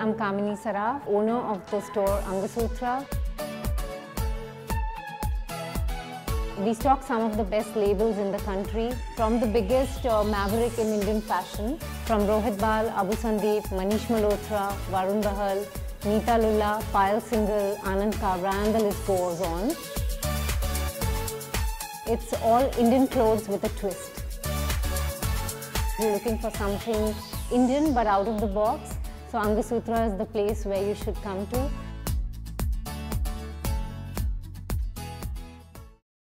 I'm Kamini Saraf, owner of the store Angasutra. We stock some of the best labels in the country, from the biggest uh, maverick in Indian fashion, from Rohit Bal, Abu Sandeep, Manish Malhotra, Varun Bahl, Neeta Lulla, Payal Singhal, Anand Kabra, and the list goes on. It's all Indian clothes with a twist. You're looking for something Indian but out of the box, so Angasutra is the place where you should come to.